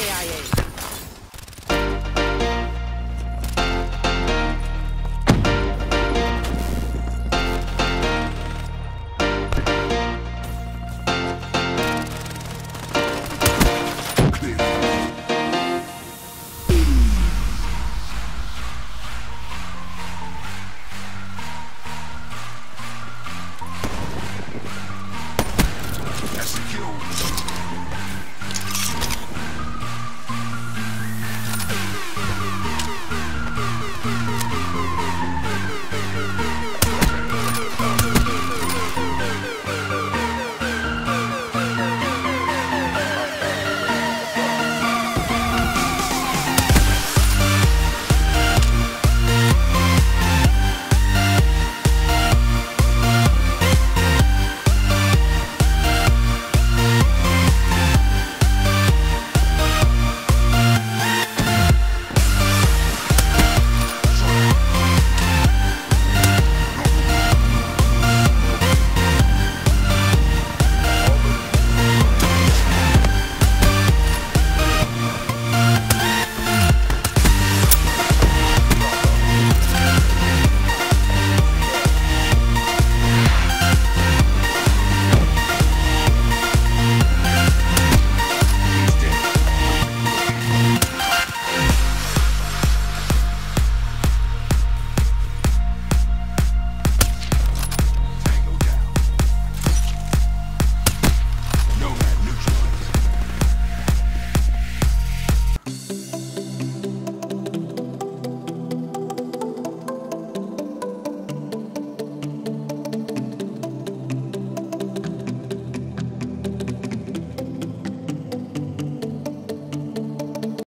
KIA.